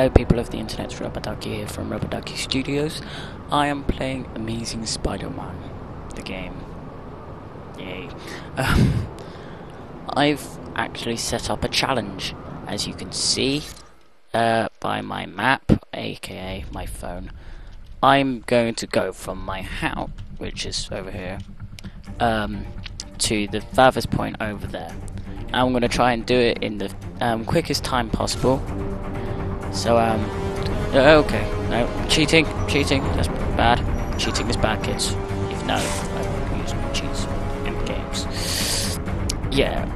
Hello people of the internet, Rubber Ducky here from Rubber Ducky Studios. I am playing Amazing Spider-Man, the game. Yay. Um, I've actually set up a challenge, as you can see, uh, by my map, aka my phone. I'm going to go from my house, which is over here, um, to the farthest point over there. I'm going to try and do it in the um, quickest time possible. So, um, uh, okay, no, cheating, cheating, that's bad. Cheating is bad, kids. If no, I use cheats in games. Yeah.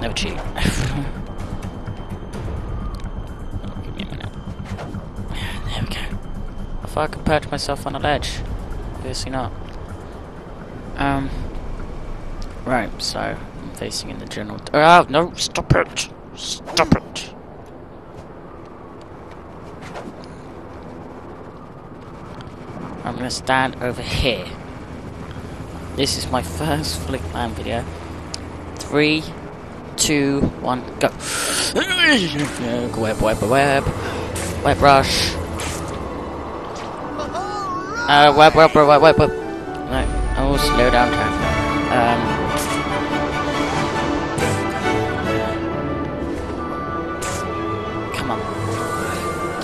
Never cheat. Oh, give me a minute. There we go. I I could perch myself on a ledge. Obviously not. Um. Right, so I'm facing in the general. Ah, no! Stop it! Stop it! I'm gonna stand over here. This is my first Flickman video. Three, two, one, go! web, web, web, web rush. Uh, web, web, web, web, web. No, I will slow down time. Um.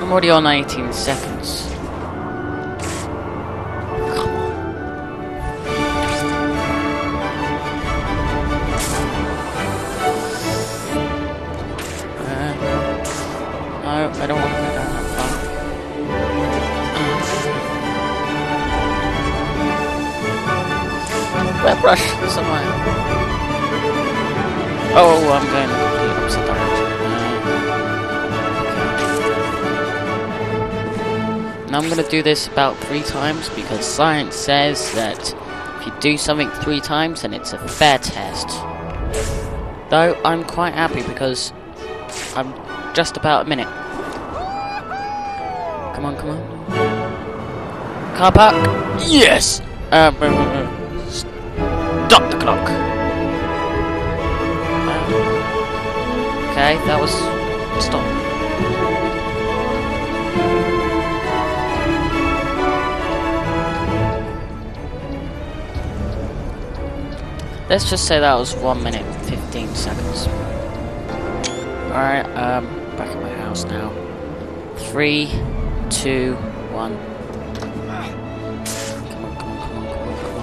I'm already on 18 seconds. Come on. Uh, no, I don't want to go down that far. Web rush somewhere. Oh, I'm going I'm going to do this about three times because science says that if you do something three times, then it's a fair test. Though I'm quite happy because I'm just about a minute. Come on, come on. Car park. Yes. Um, um, um, um. stop the clock. Okay, that was stop. Let's just say that was one minute fifteen seconds. Alright, um, back at my house now. Three, two, one. Come on, come on, come on, come on, come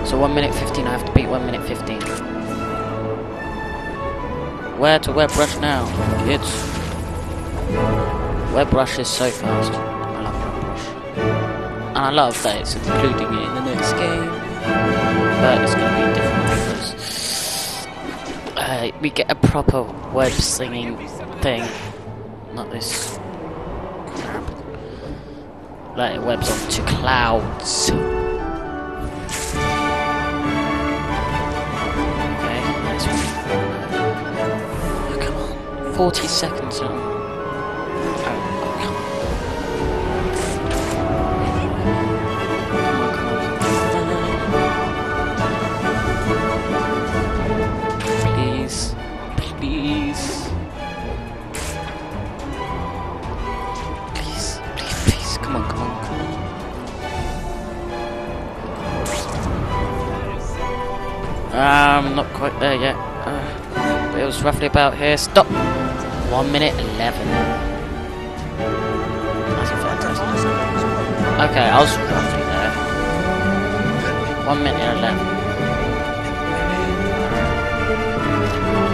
on. So one minute fifteen, I have to beat one minute fifteen. Where to web rush now, kids? Web rush is so fast. I love web rush. And I love that it's including it in the next game. But it's gonna be different because uh, we get a proper web slinging thing. Not this crap. It webs onto clouds. Okay, nice one. Oh, come on. 40 seconds on. Um, not quite there yet. Uh, but it was roughly about here. Stop! One minute eleven. That's fantastic. Okay, I was roughly there. One minute eleven.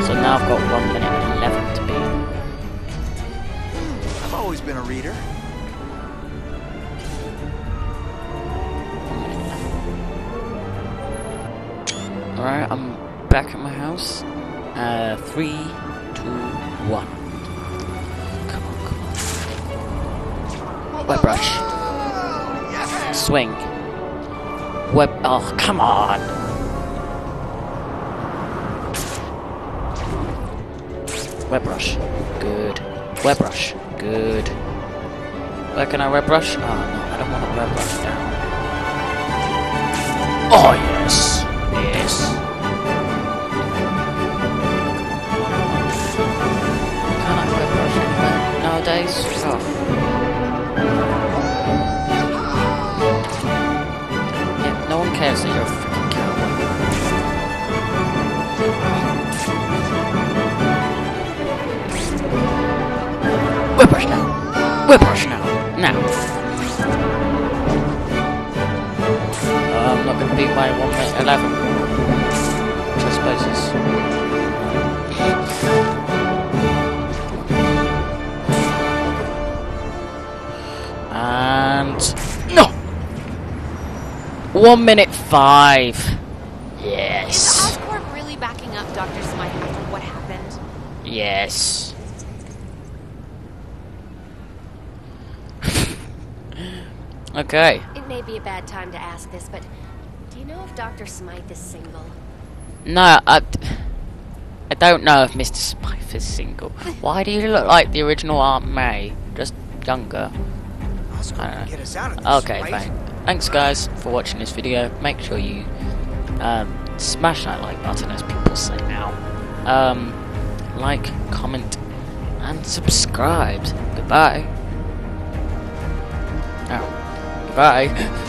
So now I've got one minute eleven to beat. I've always been a reader. Alright, I'm back at my house. Uh, three, two, one. Come on, come on. Web rush. Swing. Web. Oh, come on. Web rush. Good. Web rush. Good. Where can I web rush? Oh no, I don't want to web rush down. Oh yes. chance that you're a freaking cowboy. Whippersnapper! Whippersnapper! Now! Uh, I'm not gonna beat my 1 minute 11. Which I suppose is... And... No! 1 minute 5. Is Yes. Oscorp really backing up Dr. Smythe after what happened? Yes. okay. It may be a bad time to ask this, but do you know if Dr. Smythe is single? No, I, I don't know if Mr. Smythe is single. Why do you look like the original Aunt May? Just younger. Oscar I don't know. get us out of this, Okay, right? fine. Thanks guys for watching this video. Make sure you um, smash that like button as people say now. Um, like, comment, and subscribe. Goodbye. Oh, goodbye.